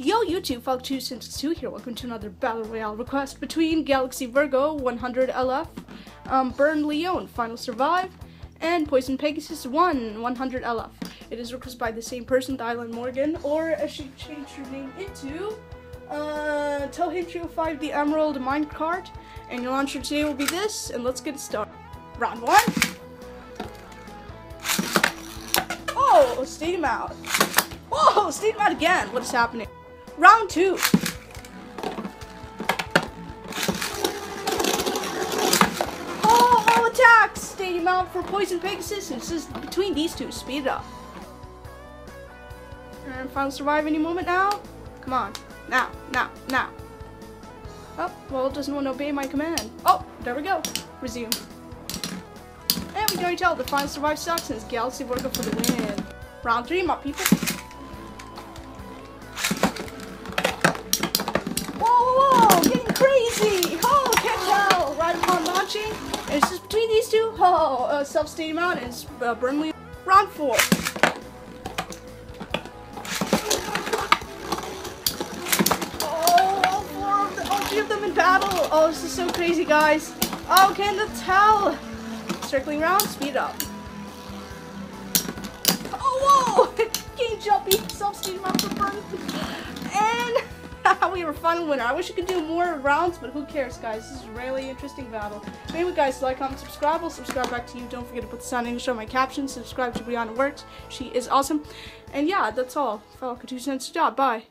Yo YouTube, Falcon 2 Sense 2 here. Welcome to another Battle Royale request between Galaxy Virgo 100 LF, um, Burn Leone Final Survive, and Poison Pegasus 1 100 LF. It is requested by the same person, Thylin Morgan, or as she changed her name into, uh, Tohei Trio 5 the Emerald Minecart. And your launcher today will be this, and let's get started. Round 1. Oh, stadium out. Whoa, stadium out again. What is happening? Round two. Oh, all attacks! Stadium out for Poison Pegasus. Just between these two. Speed it up. And final survive any moment now. Come on. Now, now, now. Oh, well, it doesn't want to obey my command. Oh, there we go. Resume. And we can already tell the final survive sucks and it's Galaxy Virgo for the win. Round three, my people. These two. Oh, uh, self-steady mount and uh, Burnley. Round four. Oh, all four of them, all three of them in battle. Oh, this is so crazy, guys. Oh, can the tell? Circling round, speed up. Oh, whoa! Game jumpy, self-steady mount for Burnley. And we were final winner. I wish I could do more rounds, but who cares, guys? This is a really interesting battle. anyway, guys, like, comment, subscribe. I'll subscribe back to you. Don't forget to put the sound English on my captions. Subscribe to Brianna Works. She is awesome. And yeah, that's all. 2 cents job. Bye.